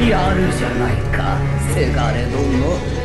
やるじゃないか。せがれ殿